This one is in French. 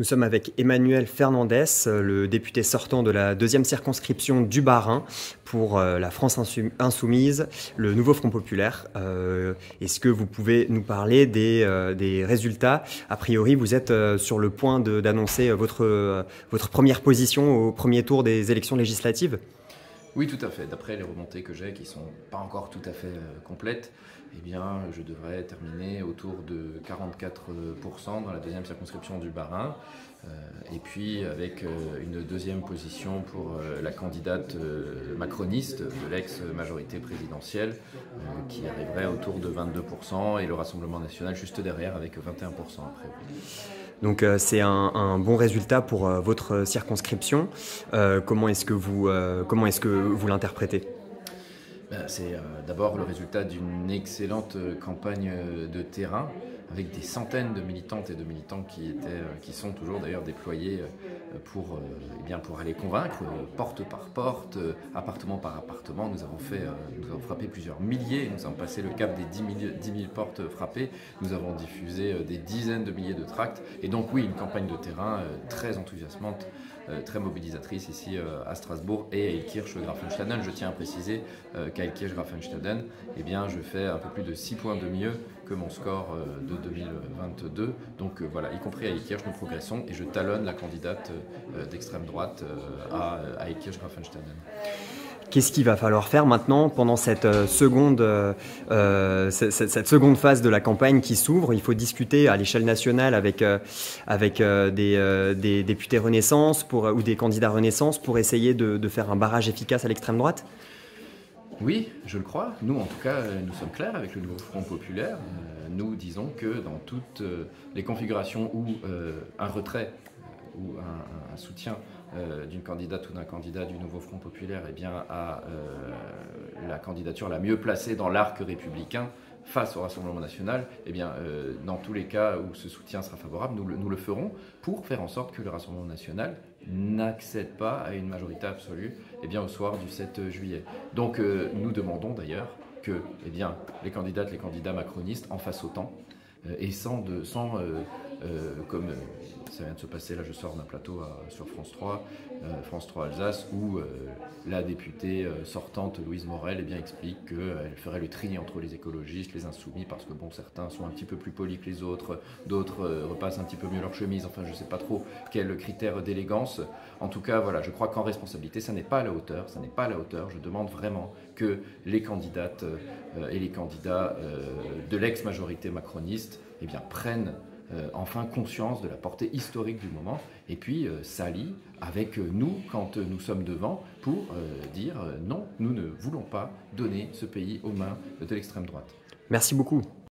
Nous sommes avec Emmanuel Fernandez, le député sortant de la deuxième circonscription du Bas-Rhin pour euh, la France Insoumise, le nouveau Front Populaire. Euh, est-ce que vous pouvez nous parler des, euh, résultats? A priori, vous êtes sur le point d'annoncer votre première position au premier tour des élections législatives oui, tout à fait. D'après les remontées que j'ai, qui sont pas encore tout à fait euh, complètes, eh bien, je devrais terminer autour de 44% dans la deuxième circonscription du Bas-Rhin. Euh, et puis, avec euh, une deuxième position pour la candidate macroniste de l'ex-majorité présidentielle, qui arriverait autour de 22%, et le Rassemblement national juste derrière avec 21% après. Donc c'est un, bon résultat pour votre circonscription. Comment est-ce que vous, comment est-ce que vous l'interprétez ben, C'est d'abord le résultat d'une excellente campagne de terrain avec des centaines de militantes et de militants qui, étaient, euh, qui sont toujours d'ailleurs déployés euh, pour, euh, eh bien, pour aller convaincre, porte par porte, appartement par appartement. Nous avons, fait, nous avons frappé plusieurs milliers, nous avons passé le cap des 10 000, portes frappées, nous avons diffusé des dizaines de milliers de tracts. Et donc oui, une campagne de terrain très enthousiasmante, très mobilisatrice ici à Strasbourg et à Ilkirch-Grafenstaden. Je tiens à préciser qu'à Ilkirch-Grafenstaden, eh bien, je fais un peu plus de 6 points de mieux que mon score de 2022. Donc euh, voilà, y compris à Ekirch, nous progressons et je talonne la candidate euh, d'extrême droite euh, à, à Ekirch-Grafenstaden. Qu'est-ce qu'il va falloir faire maintenant pendant cette seconde, cette, seconde phase de la campagne qui s'ouvre? Il faut discuter à l'échelle nationale avec, avec des, députés Renaissance ou des candidats Renaissance pour essayer de faire un barrage efficace à l'extrême droite? Oui, je le crois. Nous, en tout cas, nous sommes clairs avec le nouveau Front populaire. Euh, nous disons que dans toutes euh, les configurations où euh, un retrait ou un, soutien d'une candidate ou d'un candidat du nouveau Front populaire eh bien, a la candidature la mieux placée dans l'arc républicain, face au Rassemblement national, eh bien, euh, dans tous les cas où ce soutien sera favorable, nous le, ferons pour faire en sorte que le Rassemblement national n'accède pas à une majorité absolue eh bien, au soir du 7 juillet. Donc euh, nous demandons d'ailleurs que eh bien, les candidates, les candidats macronistes en fassent autant euh, et sans, de, sans comme ça vient de se passer, là je sors d'un plateau sur France 3, France 3 Alsace, où la députée sortante Louise Morel eh bien, explique qu'elle ferait le tri entre les écologistes, les insoumis, parce que bon, certains sont un petit peu plus polis que les autres, d'autres repassent un petit peu mieux leur chemise, enfin je ne sais pas trop quel critère d'élégance. En tout cas, voilà, je crois qu'en responsabilité, ça n'est pas à la hauteur, ça n'est pas la hauteur. Je demande vraiment que les candidates et les candidats de l'ex-majorité macroniste eh bien, prennent euh, enfin conscience de la portée historique du moment et puis euh, s'allie avec euh, nous quand nous sommes devant pour dire non, nous ne voulons pas donner ce pays aux mains de l'extrême droite. Merci beaucoup.